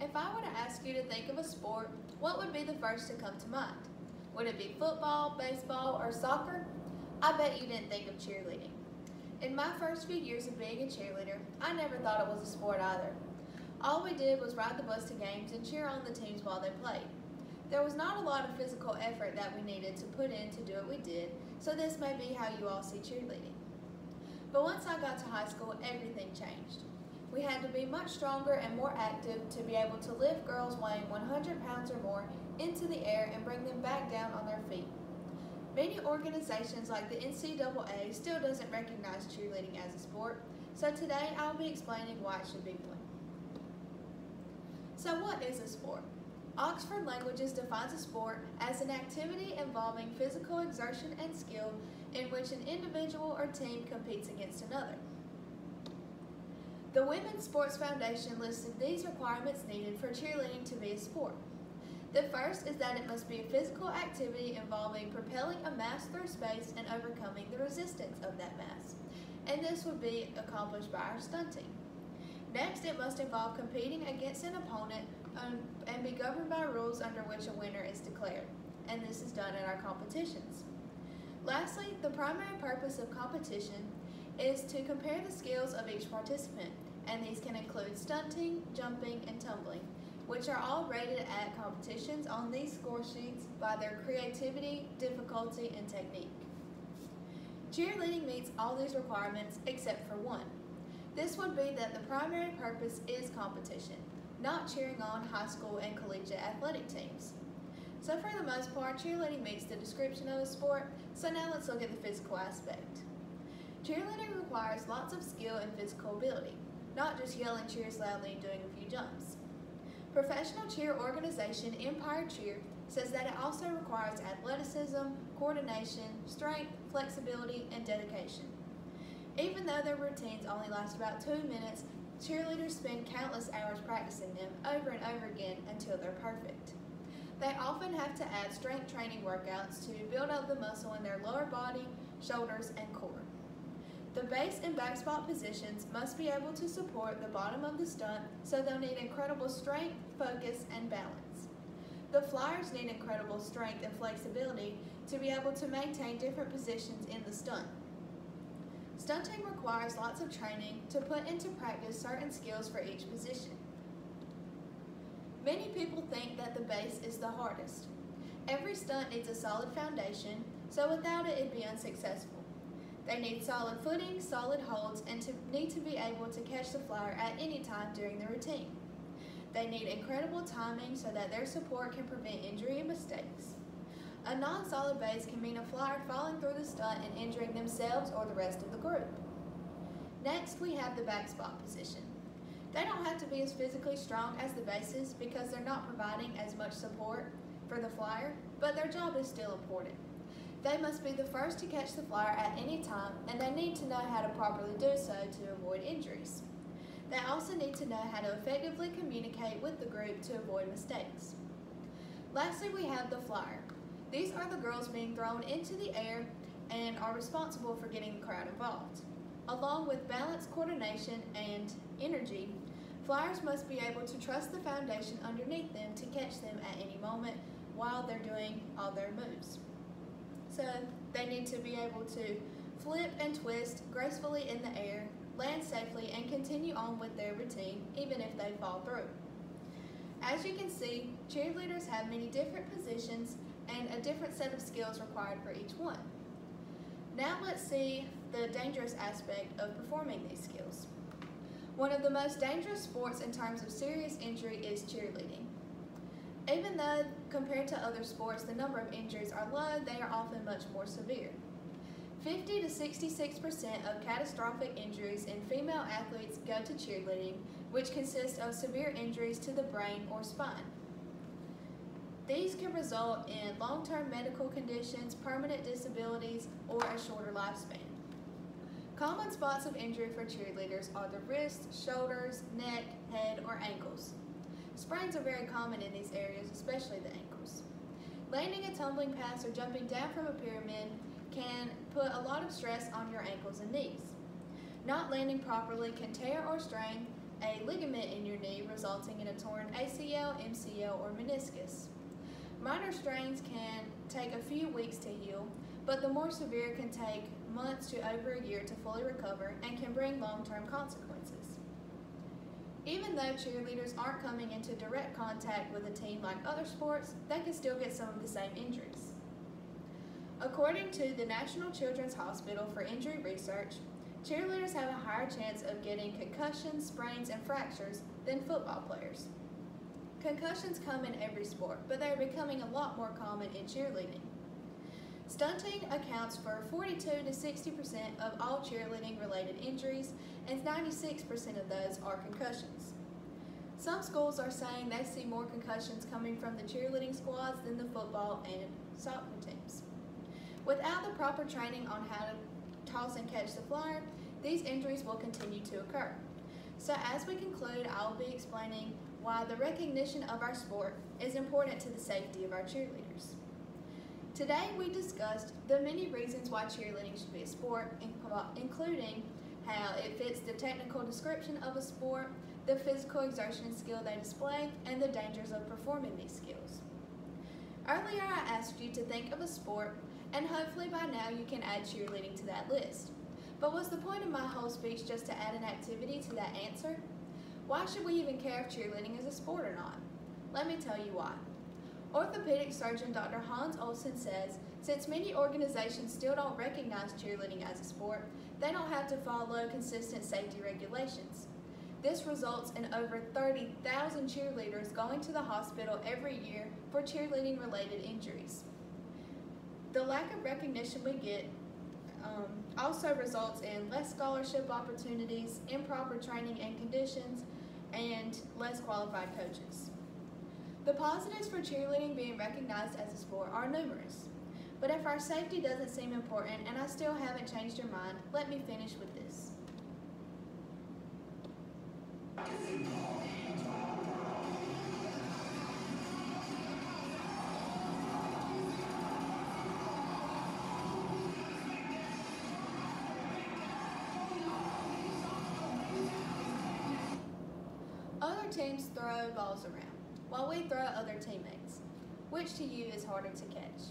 If I were to ask you to think of a sport, what would be the first to come to mind? Would it be football, baseball, or soccer? I bet you didn't think of cheerleading. In my first few years of being a cheerleader, I never thought it was a sport either. All we did was ride the bus to games and cheer on the teams while they played. There was not a lot of physical effort that we needed to put in to do what we did, so this may be how you all see cheerleading. But once I got to high school, everything changed. We had to be much stronger and more active to be able to lift girls weighing 100 pounds or more into the air and bring them back down on their feet. Many organizations like the NCAA still doesn't recognize cheerleading as a sport, so today I'll be explaining why it should be one. So what is a sport? Oxford Languages defines a sport as an activity involving physical exertion and skill in which an individual or team competes against another. The Women's Sports Foundation listed these requirements needed for cheerleading to be a sport. The first is that it must be a physical activity involving propelling a mass through space and overcoming the resistance of that mass. And this would be accomplished by our stunting. Next, it must involve competing against an opponent and be governed by rules under which a winner is declared. And this is done at our competitions. Lastly, the primary purpose of competition is to compare the skills of each participant, and these can include stunting, jumping, and tumbling, which are all rated at competitions on these score sheets by their creativity, difficulty, and technique. Cheerleading meets all these requirements except for one. This would be that the primary purpose is competition, not cheering on high school and collegiate athletic teams. So for the most part, cheerleading meets the description of a sport, so now let's look at the physical aspect. Cheerleading requires lots of skill and physical ability, not just yelling cheers loudly and doing a few jumps. Professional cheer organization Empire Cheer says that it also requires athleticism, coordination, strength, flexibility, and dedication. Even though their routines only last about two minutes, cheerleaders spend countless hours practicing them over and over again until they're perfect. They often have to add strength training workouts to build up the muscle in their lower body, shoulders, and core. The base and back spot positions must be able to support the bottom of the stunt, so they'll need incredible strength, focus, and balance. The flyers need incredible strength and flexibility to be able to maintain different positions in the stunt. Stunting requires lots of training to put into practice certain skills for each position. Many people think that the base is the hardest. Every stunt needs a solid foundation, so without it, it'd be unsuccessful. They need solid footing, solid holds, and to need to be able to catch the flyer at any time during the routine. They need incredible timing so that their support can prevent injury and mistakes. A non-solid base can mean a flyer falling through the stunt and injuring themselves or the rest of the group. Next, we have the back spot position. They don't have to be as physically strong as the bases because they're not providing as much support for the flyer, but their job is still important. They must be the first to catch the flyer at any time, and they need to know how to properly do so to avoid injuries. They also need to know how to effectively communicate with the group to avoid mistakes. Lastly, we have the flyer. These are the girls being thrown into the air and are responsible for getting the crowd involved. Along with balance, coordination, and energy, flyers must be able to trust the foundation underneath them to catch them at any moment while they're doing all their moves. So they need to be able to flip and twist gracefully in the air, land safely, and continue on with their routine even if they fall through. As you can see, cheerleaders have many different positions and a different set of skills required for each one. Now let's see the dangerous aspect of performing these skills. One of the most dangerous sports in terms of serious injury is cheerleading. Even though compared to other sports the number of injuries are low, they are often much more severe. 50 to 66% of catastrophic injuries in female athletes go to cheerleading, which consists of severe injuries to the brain or spine. These can result in long-term medical conditions, permanent disabilities, or a shorter lifespan. Common spots of injury for cheerleaders are the wrists, shoulders, neck, head, or ankles. Sprains are very common in these areas, especially the ankles. Landing a tumbling pass or jumping down from a pyramid can put a lot of stress on your ankles and knees. Not landing properly can tear or strain a ligament in your knee resulting in a torn ACL, MCL, or meniscus. Minor strains can take a few weeks to heal, but the more severe can take months to over a year to fully recover and can bring long term consequences. Even though cheerleaders aren't coming into direct contact with a team like other sports, they can still get some of the same injuries. According to the National Children's Hospital for Injury Research, cheerleaders have a higher chance of getting concussions, sprains, and fractures than football players. Concussions come in every sport, but they are becoming a lot more common in cheerleading. Stunting accounts for 42 to 60 percent of all cheerleading related injuries, and 96 percent of those are concussions. Some schools are saying they see more concussions coming from the cheerleading squads than the football and soccer teams. Without the proper training on how to toss and catch the flyer, these injuries will continue to occur. So, as we conclude, I will be explaining why the recognition of our sport is important to the safety of our cheerleaders. Today we discussed the many reasons why cheerleading should be a sport, including how it fits the technical description of a sport, the physical exertion and skill they display, and the dangers of performing these skills. Earlier I asked you to think of a sport, and hopefully by now you can add cheerleading to that list. But was the point of my whole speech just to add an activity to that answer? Why should we even care if cheerleading is a sport or not? Let me tell you why. Orthopedic surgeon Dr. Hans Olsen says since many organizations still don't recognize cheerleading as a sport, they don't have to follow consistent safety regulations. This results in over 30,000 cheerleaders going to the hospital every year for cheerleading related injuries. The lack of recognition we get um, also results in less scholarship opportunities, improper training and conditions, and less qualified coaches. The positives for cheerleading being recognized as a sport are numerous. But if our safety doesn't seem important and I still haven't changed your mind, let me finish with this. Other teams throw balls around while we throw at other teammates. Which to you is harder to catch?